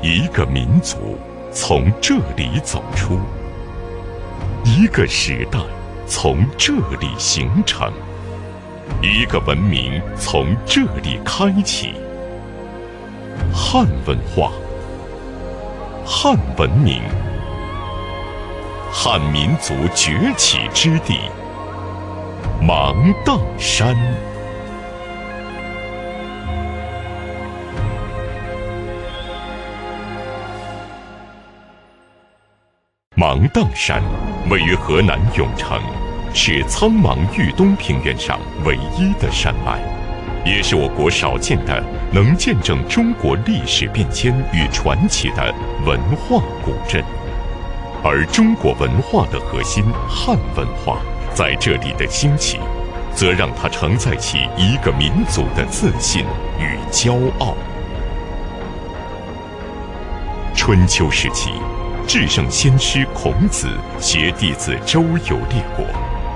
一个民族从这里走出，一个时代从这里形成，一个文明从这里开启。汉文化，汉文明，汉民族崛起之地——芒砀山。芒砀山位于河南永城，是苍茫豫东平原上唯一的山脉，也是我国少见的能见证中国历史变迁与传奇的文化古镇。而中国文化的核心汉文化在这里的兴起，则让它承载起一个民族的自信与骄傲。春秋时期。至圣先师孔子携弟子周游列国，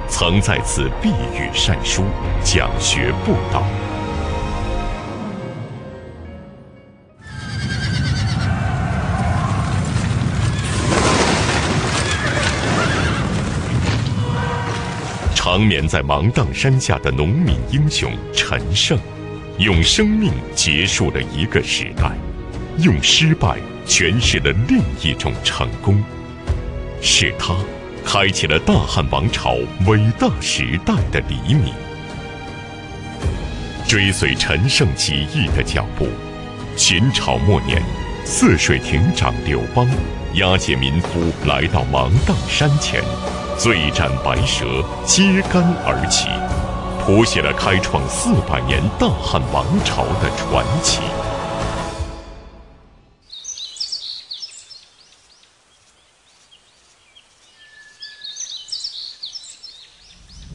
曾在此避雨善书，讲学布道。长眠在芒砀山下的农民英雄陈胜，用生命结束了一个时代，用失败。诠释了另一种成功，是他开启了大汉王朝伟大时代的黎明。追随陈胜起义的脚步，秦朝末年，泗水亭长刘邦押解民夫来到芒砀山前，醉战白蛇，揭竿而起，谱写了开创四百年大汉王朝的传奇。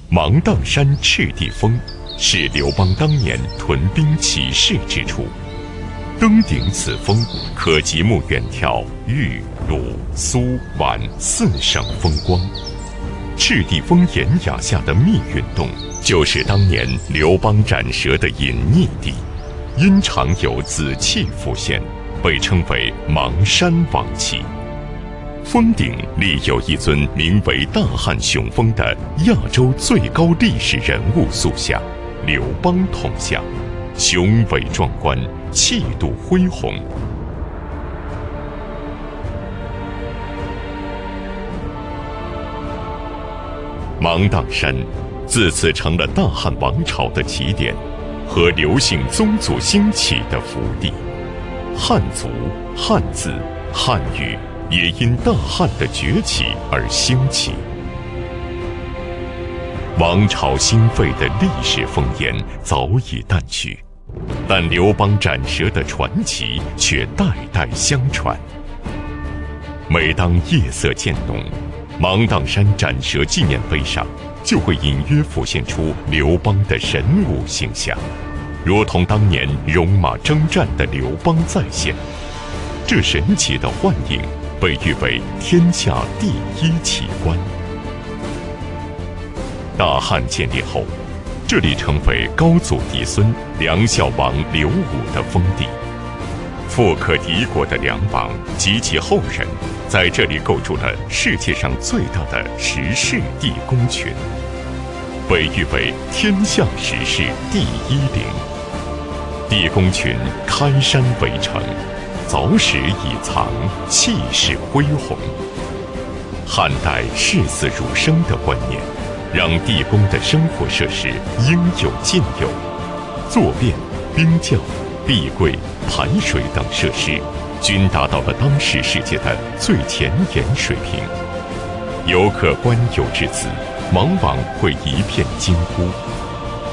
芒砀山赤地峰，是刘邦当年屯兵起事之处。登顶此峰，可极目远眺豫、鲁、苏、皖四省风光。赤地峰岩崖下的密云洞，就是当年刘邦斩蛇的隐匿地，因常有紫气浮现，被称为芒山王气。峰顶立有一尊名为“大汉雄风”的亚洲最高历史人物塑像，刘邦铜像，雄伟壮观，气度恢宏。芒砀山自此成了大汉王朝的起点，和刘姓宗族兴起的福地。汉族、汉字、汉语。也因大汉的崛起而兴起，王朝兴废的历史烽烟早已淡去，但刘邦斩蛇的传奇却代代相传。每当夜色渐浓，芒砀山斩蛇纪念碑上就会隐约浮现出刘邦的神武形象，如同当年戎马征战的刘邦再现。这神奇的幻影。被誉为天下第一奇观。大汉建立后，这里成为高祖嫡孙梁孝王刘武的封地。富可敌国的梁王及其后人，在这里构筑了世界上最大的石室地宫群，被誉为天下石室第一陵。地宫群开山围城。凿石以藏，气势恢宏。汉代视死如生的观念，让地宫的生活设施应有尽有，坐便、冰窖、壁柜、盘水等设施，均达到了当时世界的最前沿水平。游客观游至此，往往会一片惊呼：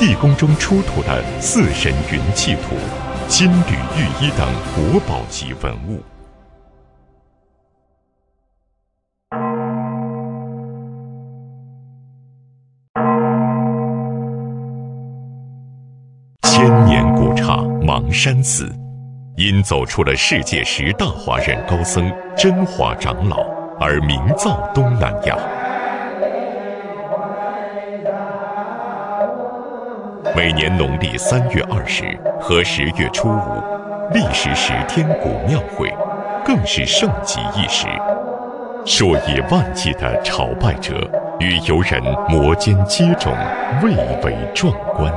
地宫中出土的四神云气图。金缕玉衣等国宝级文物。千年古刹芒山寺，因走出了世界十大华人高僧真华长老而名噪东南亚。每年农历三月二十和十月初五，历时十天古庙会，更是盛极一时。数以万计的朝拜者与游人摩肩接踵，蔚为壮观。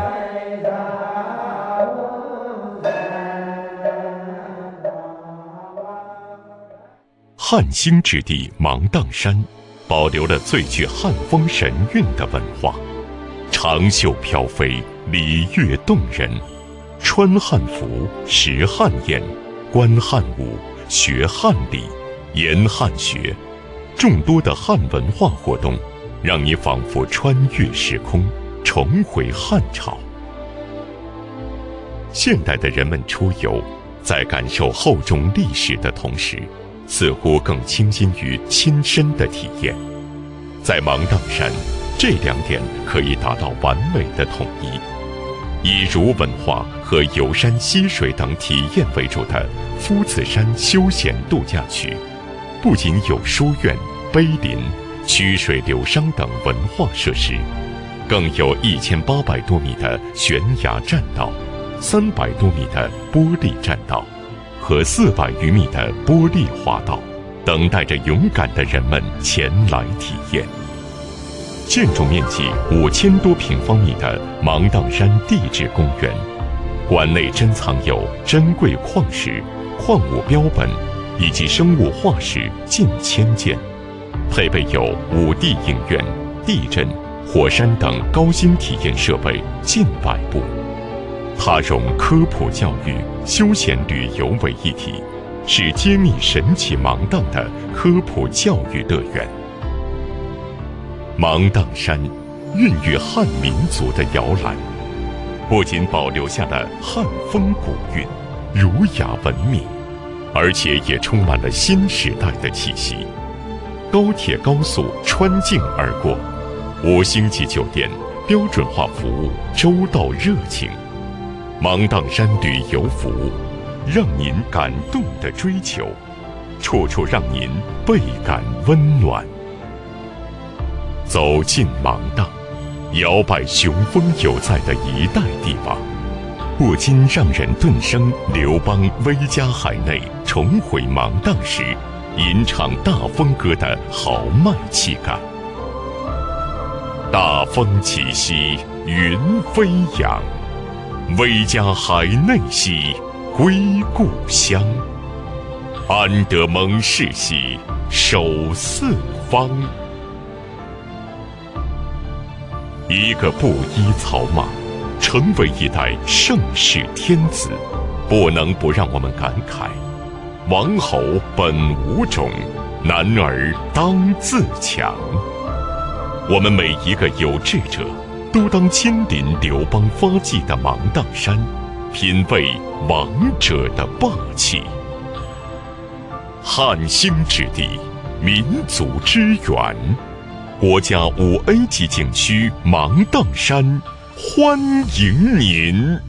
汉兴之地芒砀山，保留了最具汉风神韵的文化，长袖飘飞，礼乐动人，穿汉服，食汉宴，观汉舞，学汉礼，研汉学，众多的汉文化活动，让你仿佛穿越时空，重回汉朝。现代的人们出游，在感受厚重历史的同时。似乎更倾心于亲身的体验，在芒砀山，这两点可以达到完美的统一。以儒文化和游山溪水等体验为主的夫子山休闲度假区，不仅有书院、碑林、曲水流觞等文化设施，更有一千八百多米的悬崖栈道，三百多米的玻璃栈道。和四百余米的玻璃滑道，等待着勇敢的人们前来体验。建筑面积五千多平方米的芒砀山地质公园，馆内珍藏有珍贵矿石、矿物标本以及生物化石近千件，配备有五 D 影院、地震、火山等高新体验设备近百部。它融科普教育、休闲旅游为一体，是揭秘神奇芒砀的科普教育乐园。芒砀山，孕育汉民族的摇篮，不仅保留下了汉风古韵、儒雅文明，而且也充满了新时代的气息。高铁高速穿境而过，五星级酒店标准化服务，周到热情。芒砀山旅游服务，让您感动的追求，处处让您倍感温暖。走进芒砀，摇摆雄风犹在的一代帝王，不禁让人顿生刘邦威加海内重回芒砀时吟唱大风歌的豪迈气概。大风起兮云飞扬。威加海内兮，归故乡；安得蒙氏兮，守四方。一个布衣草莽，成为一代盛世天子，不能不让我们感慨：王侯本无种，男儿当自强。我们每一个有志者。都当亲临刘邦发迹的芒砀山，品味王者的霸气。汉兴之地，民族之源，国家五 A 级景区芒砀山，欢迎您。